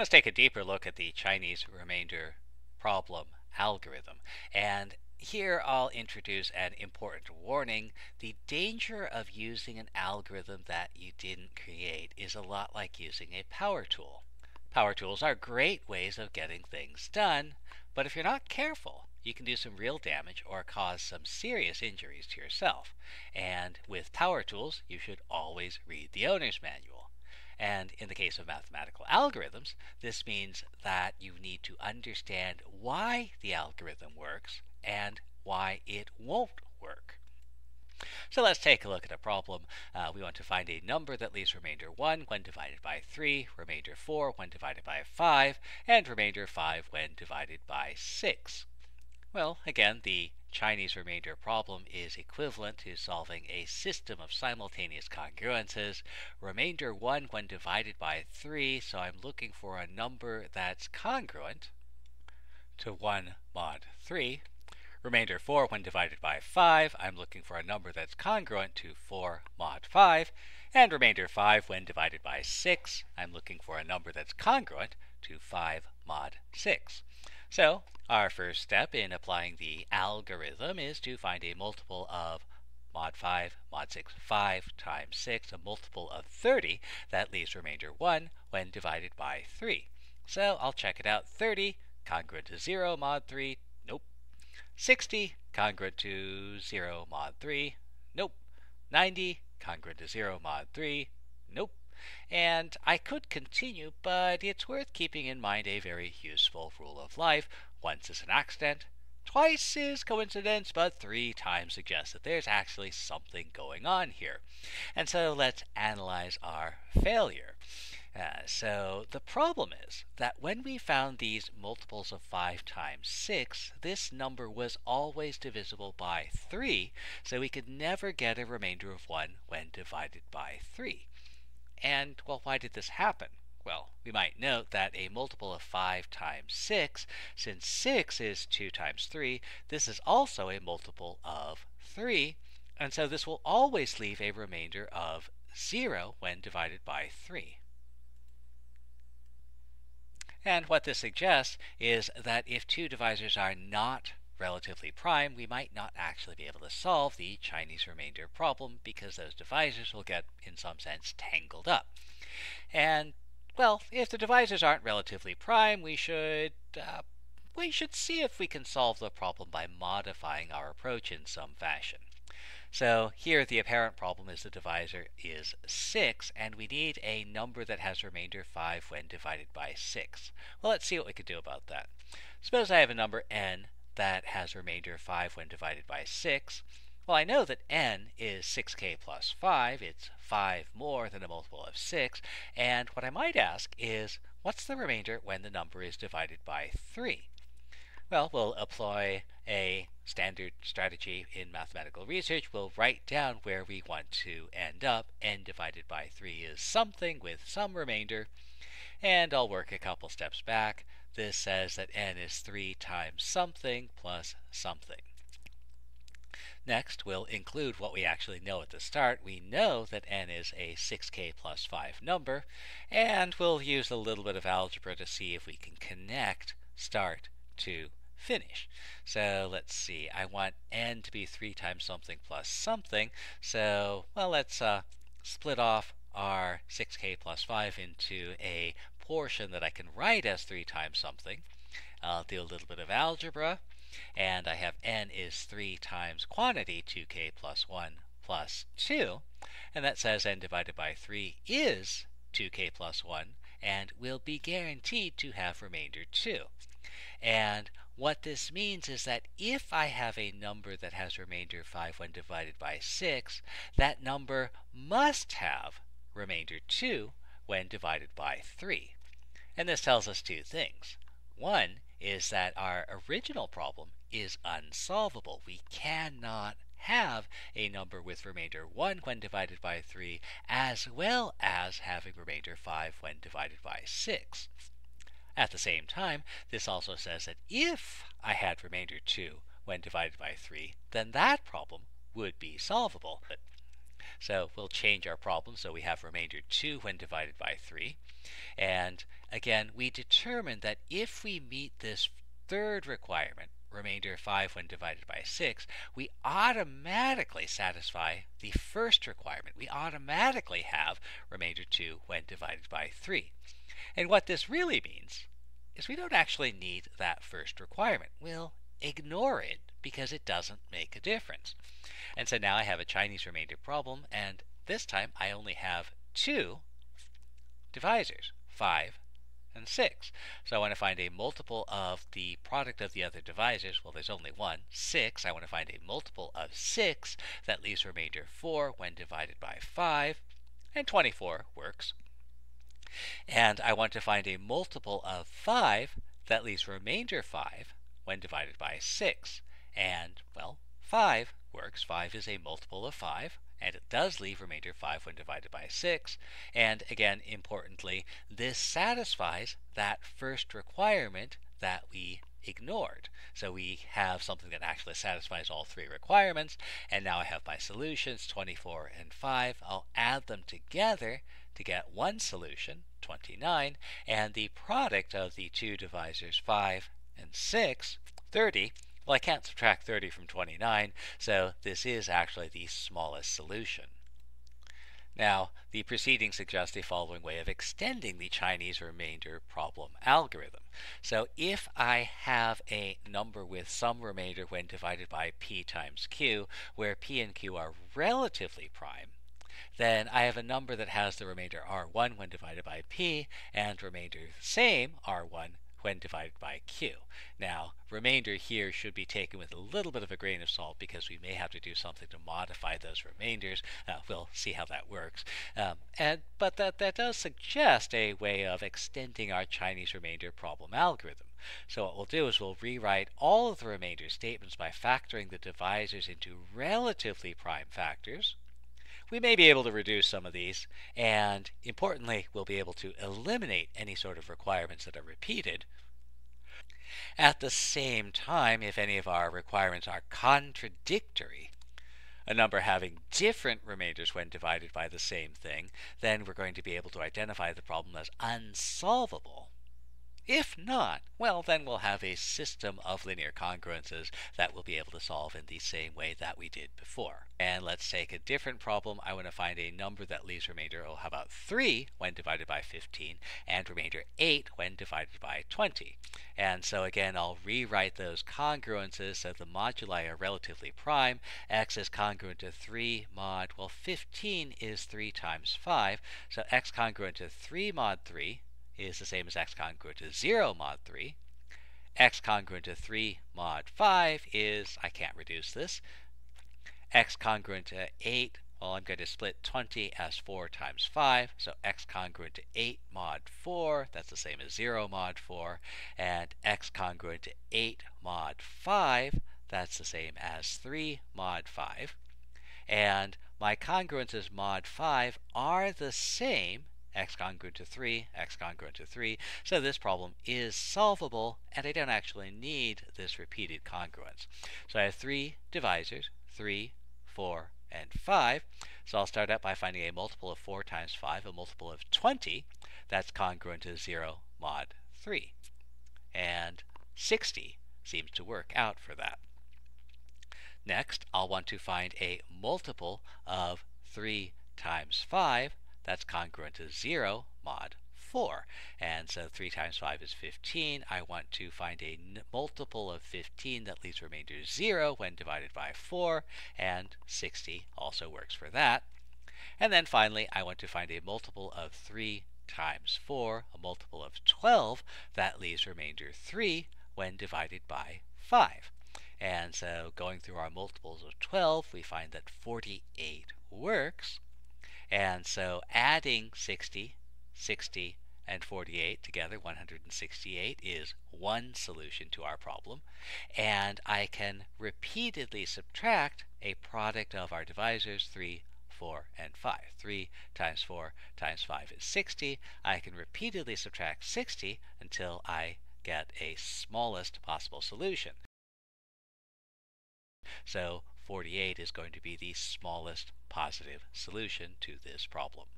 Let's take a deeper look at the Chinese remainder problem algorithm. And here I'll introduce an important warning. The danger of using an algorithm that you didn't create is a lot like using a power tool. Power tools are great ways of getting things done, but if you're not careful, you can do some real damage or cause some serious injuries to yourself. And with power tools, you should always read the owner's manual. And in the case of mathematical algorithms, this means that you need to understand why the algorithm works and why it won't work. So let's take a look at a problem. Uh, we want to find a number that leaves remainder 1 when divided by 3, remainder 4 when divided by 5, and remainder 5 when divided by 6. Well, again, the Chinese remainder problem is equivalent to solving a system of simultaneous congruences. Remainder 1 when divided by 3, so I'm looking for a number that's congruent to 1 mod 3. Remainder 4 when divided by 5, I'm looking for a number that's congruent to 4 mod 5. And remainder 5 when divided by 6, I'm looking for a number that's congruent to 5 mod 6. So our first step in applying the algorithm is to find a multiple of mod 5, mod 6, 5 times 6, a multiple of 30 that leaves remainder 1 when divided by 3. So I'll check it out. 30 congruent to 0 mod 3, nope. 60 congruent to 0 mod 3, nope. 90 congruent to 0 mod 3, nope. And I could continue, but it's worth keeping in mind a very useful rule of life. Once is an accident, twice is coincidence, but three times suggests that there's actually something going on here. And so let's analyze our failure. Uh, so the problem is that when we found these multiples of 5 times 6, this number was always divisible by 3, so we could never get a remainder of 1 when divided by 3. And, well, why did this happen? Well, we might note that a multiple of 5 times 6, since 6 is 2 times 3, this is also a multiple of 3, and so this will always leave a remainder of 0 when divided by 3. And what this suggests is that if two divisors are not relatively prime, we might not actually be able to solve the Chinese remainder problem because those divisors will get, in some sense, tangled up. And, well, if the divisors aren't relatively prime, we should uh, we should see if we can solve the problem by modifying our approach in some fashion. So here the apparent problem is the divisor is 6, and we need a number that has remainder 5 when divided by 6. Well, let's see what we could do about that. Suppose I have a number n that has remainder 5 when divided by 6. Well, I know that n is 6k plus 5. It's 5 more than a multiple of 6. And what I might ask is, what's the remainder when the number is divided by 3? Well, we'll employ a standard strategy in mathematical research. We'll write down where we want to end up. n divided by 3 is something with some remainder. And I'll work a couple steps back. This says that n is 3 times something plus something. Next, we'll include what we actually know at the start. We know that n is a 6k plus 5 number, and we'll use a little bit of algebra to see if we can connect start to finish. So let's see, I want n to be 3 times something plus something, so, well, let's uh, split off our 6k plus 5 into a portion that I can write as 3 times something. I'll do a little bit of algebra, and I have n is 3 times quantity, 2k plus 1 plus 2, and that says n divided by 3 is 2k plus 1, and will be guaranteed to have remainder 2. And what this means is that if I have a number that has remainder 5 when divided by 6, that number must have remainder 2 when divided by 3. And this tells us two things. One is that our original problem is unsolvable. We cannot have a number with remainder 1 when divided by 3 as well as having remainder 5 when divided by 6. At the same time, this also says that if I had remainder 2 when divided by 3, then that problem would be solvable. So we'll change our problem so we have remainder 2 when divided by 3. And again, we determined that if we meet this third requirement, remainder 5 when divided by 6, we automatically satisfy the first requirement. We automatically have remainder 2 when divided by 3. And what this really means is we don't actually need that first requirement. We'll ignore it because it doesn't make a difference. And so now I have a Chinese remainder problem, and this time I only have two divisors, 5 and 6. So I want to find a multiple of the product of the other divisors. Well, there's only one, 6. I want to find a multiple of 6. That leaves remainder 4 when divided by 5. And 24 works. And I want to find a multiple of 5. That leaves remainder 5 when divided by 6. And, well, 5 works. 5 is a multiple of 5 and it does leave remainder 5 when divided by 6. And again, importantly, this satisfies that first requirement that we ignored. So we have something that actually satisfies all three requirements, and now I have my solutions, 24 and 5. I'll add them together to get one solution, 29, and the product of the two divisors, 5 and 6, 30, well, I can't subtract 30 from 29, so this is actually the smallest solution. Now, the proceedings suggest a following way of extending the Chinese remainder problem algorithm. So if I have a number with some remainder when divided by p times q, where p and q are relatively prime, then I have a number that has the remainder r1 when divided by p, and remainder the same r1 when divided by q. Now, remainder here should be taken with a little bit of a grain of salt because we may have to do something to modify those remainders. Uh, we'll see how that works. Um, and But that, that does suggest a way of extending our Chinese remainder problem algorithm. So what we'll do is we'll rewrite all of the remainder statements by factoring the divisors into relatively prime factors we may be able to reduce some of these, and importantly, we'll be able to eliminate any sort of requirements that are repeated. At the same time, if any of our requirements are contradictory, a number having different remainders when divided by the same thing, then we're going to be able to identify the problem as unsolvable if not, well, then we'll have a system of linear congruences that we'll be able to solve in the same way that we did before. And let's take a different problem. I want to find a number that leaves remainder, oh, how about 3 when divided by 15, and remainder 8 when divided by 20. And so again, I'll rewrite those congruences so the moduli are relatively prime. x is congruent to 3 mod, well, 15 is 3 times 5, so x congruent to 3 mod 3 is the same as x congruent to 0 mod 3. x congruent to 3 mod 5 is, I can't reduce this, x congruent to 8, well, I'm going to split 20 as 4 times 5, so x congruent to 8 mod 4, that's the same as 0 mod 4, and x congruent to 8 mod 5, that's the same as 3 mod 5. And my congruences mod 5 are the same x congruent to 3, x congruent to 3. So this problem is solvable, and I don't actually need this repeated congruence. So I have three divisors, 3, 4, and 5. So I'll start out by finding a multiple of 4 times 5, a multiple of 20. That's congruent to 0 mod 3. And 60 seems to work out for that. Next, I'll want to find a multiple of 3 times 5, that's congruent to 0 mod 4. And so 3 times 5 is 15. I want to find a multiple of 15 that leaves remainder 0 when divided by 4, and 60 also works for that. And then finally, I want to find a multiple of 3 times 4, a multiple of 12 that leaves remainder 3 when divided by 5. And so going through our multiples of 12, we find that 48 works. And so adding 60, 60, and 48 together, 168, is one solution to our problem. And I can repeatedly subtract a product of our divisors, 3, 4, and 5. 3 times 4 times 5 is 60. I can repeatedly subtract 60 until I get a smallest possible solution. So 48 is going to be the smallest positive solution to this problem.